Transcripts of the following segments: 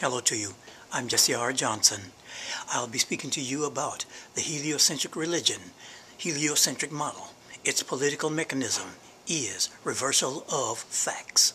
Hello to you. I'm Jessie R. Johnson. I'll be speaking to you about the heliocentric religion, heliocentric model. Its political mechanism is reversal of facts.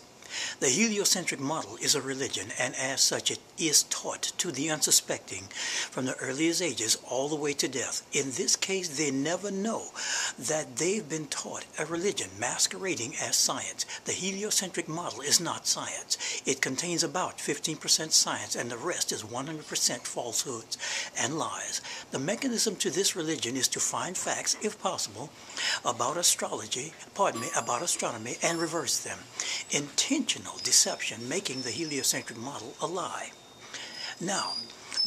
The heliocentric model is a religion, and as such it is taught to the unsuspecting from the earliest ages all the way to death. In this case, they never know that they've been taught a religion masquerading as science. The heliocentric model is not science. It contains about 15% science, and the rest is 100% falsehoods and lies. The mechanism to this religion is to find facts, if possible, about astrology, pardon me, about astronomy, and reverse them. Intentional deception making the heliocentric model a lie. Now,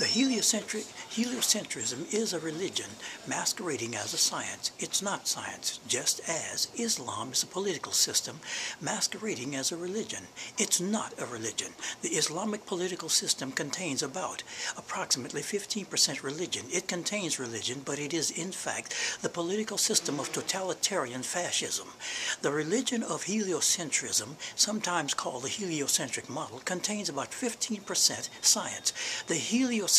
the heliocentric heliocentrism is a religion masquerading as a science. It's not science, just as Islam is a political system masquerading as a religion. It's not a religion. The Islamic political system contains about approximately 15% religion. It contains religion, but it is in fact the political system of totalitarian fascism. The religion of heliocentrism, sometimes called the heliocentric model, contains about 15% science. The heliocentric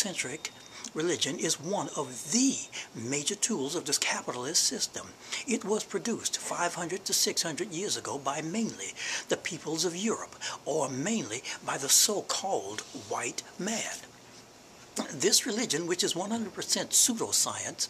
religion is one of the major tools of this capitalist system. It was produced 500 to 600 years ago by mainly the peoples of Europe, or mainly by the so-called white man. This religion, which is 100% pseudoscience,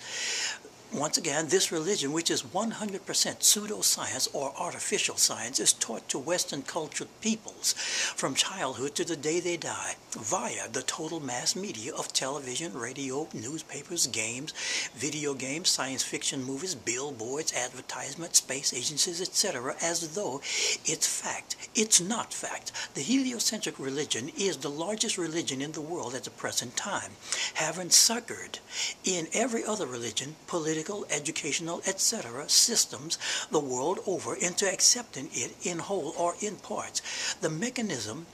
once again, this religion, which is 100% pseudoscience or artificial science, is taught to Western cultured peoples from childhood to the day they die via the total mass media of television, radio, newspapers, games, video games, science fiction movies, billboards, advertisements, space agencies, etc., as though it's fact. It's not fact. The heliocentric religion is the largest religion in the world at the present time, having suckered in every other religion, political political, educational, etc. systems the world over into accepting it in whole or in parts. The mechanism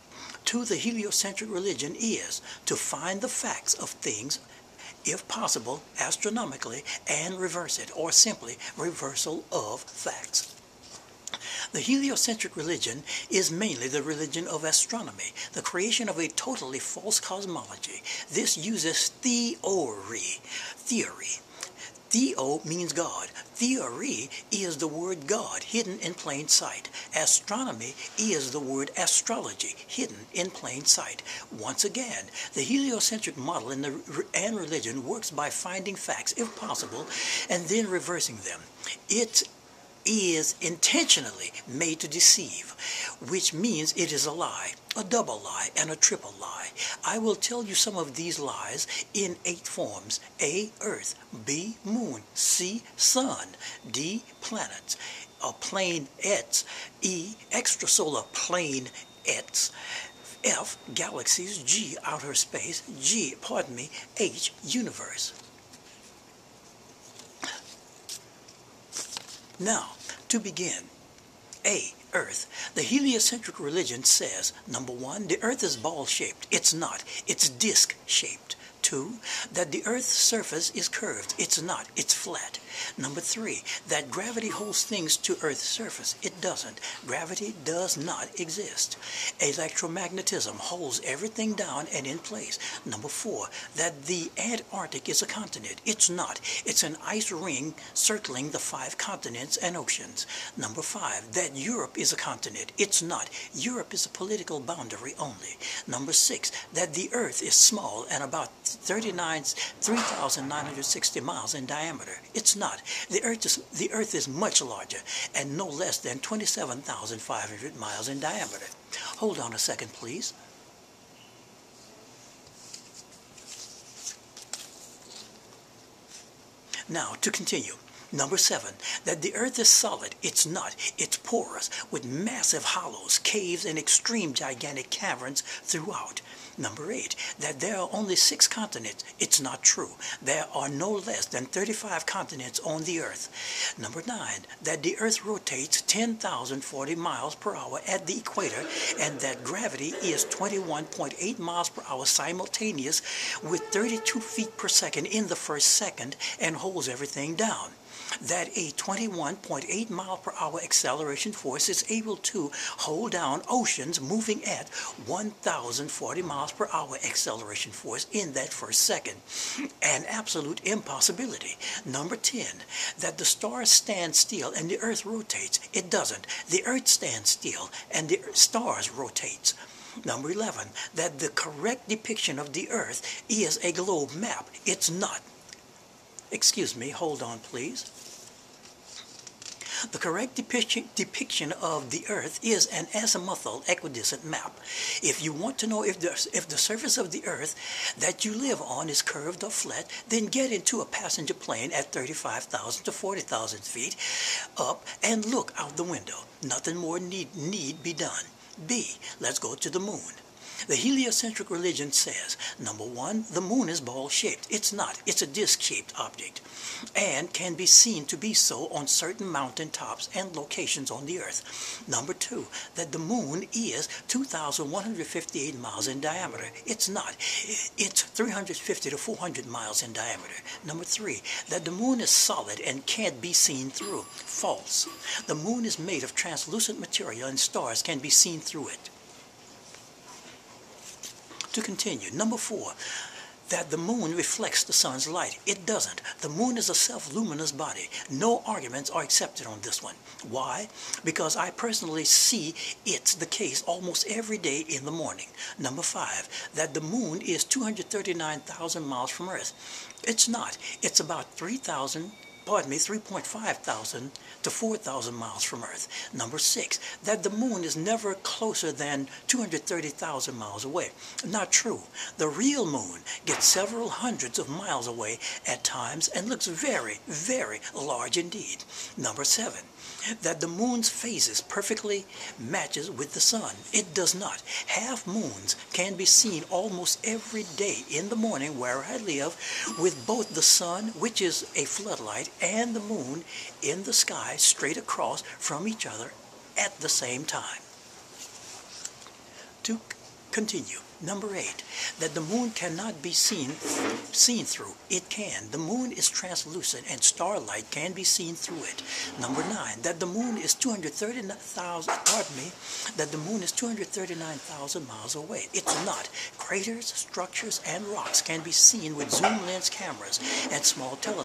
to the heliocentric religion is to find the facts of things if possible, astronomically, and reverse it, or simply reversal of facts. The heliocentric religion is mainly the religion of astronomy, the creation of a totally false cosmology. This uses theory, theory, Theo means God. Theory is the word God, hidden in plain sight. Astronomy is the word astrology, hidden in plain sight. Once again, the heliocentric model in the, and religion works by finding facts, if possible, and then reversing them. It is intentionally made to deceive, which means it is a lie, a double lie, and a triple lie. I will tell you some of these lies in eight forms. A, earth. B, moon. C, sun. D, planets. A plane ets. E, extrasolar plane ets. F, galaxies. G, outer space. G, pardon me, H, universe. Now, to begin, A. Earth. The heliocentric religion says, number one, the Earth is ball-shaped. It's not. It's disc-shaped. Two, that the Earth's surface is curved. It's not. It's flat. Number three, that gravity holds things to Earth's surface. It doesn't. Gravity does not exist. Electromagnetism holds everything down and in place. Number four, that the Antarctic is a continent. It's not. It's an ice ring circling the five continents and oceans. Number five, that Europe is a continent. It's not. Europe is a political boundary only. Number six, that the Earth is small and about 39, 3,960 miles in diameter. It's not. The Earth is, the Earth is much larger and no less than 27,500 miles in diameter. Hold on a second, please. Now, to continue. Number seven, that the earth is solid. It's not. It's porous, with massive hollows, caves, and extreme gigantic caverns throughout. Number eight, that there are only six continents. It's not true. There are no less than 35 continents on the earth. Number nine, that the earth rotates 10,040 miles per hour at the equator and that gravity is 21.8 miles per hour simultaneous with 32 feet per second in the first second and holds everything down. That a 21.8 mile per hour acceleration force is able to hold down oceans moving at 1,040 miles per hour acceleration force in that first second. An absolute impossibility. Number 10, that the stars stand still and the earth rotates. It doesn't. The earth stands still and the stars rotates. Number 11, that the correct depiction of the earth is a globe map. It's not. Excuse me, hold on please. The correct depiction, depiction of the Earth is an azimuthal equidistant map. If you want to know if the, if the surface of the Earth that you live on is curved or flat, then get into a passenger plane at 35,000 to 40,000 feet up and look out the window. Nothing more need, need be done. B. Let's go to the moon. The heliocentric religion says, number one, the moon is ball-shaped. It's not. It's a disc-shaped object and can be seen to be so on certain mountain tops and locations on the earth. Number two, that the moon is 2,158 miles in diameter. It's not. It's 350 to 400 miles in diameter. Number three, that the moon is solid and can't be seen through. False. The moon is made of translucent material and stars can be seen through it to continue. Number four, that the moon reflects the sun's light. It doesn't. The moon is a self-luminous body. No arguments are accepted on this one. Why? Because I personally see it's the case almost every day in the morning. Number five, that the moon is 239,000 miles from Earth. It's not. It's about 3,000 pardon me, 3.5 thousand to 4,000 miles from Earth. Number six, that the moon is never closer than 230,000 miles away. Not true. The real moon gets several hundreds of miles away at times and looks very, very large indeed. Number seven, that the moon's phases perfectly matches with the sun. It does not. Half moons can be seen almost every day in the morning where I live with both the sun, which is a floodlight, and the moon in the sky straight across from each other at the same time. To continue. Number eight, that the moon cannot be seen seen through. It can. The moon is translucent and starlight can be seen through it. Number nine, that the moon is 239,000, pardon me, that the moon is 239,000 miles away. It's not. Craters, structures, and rocks can be seen with zoom lens cameras and small telescopes.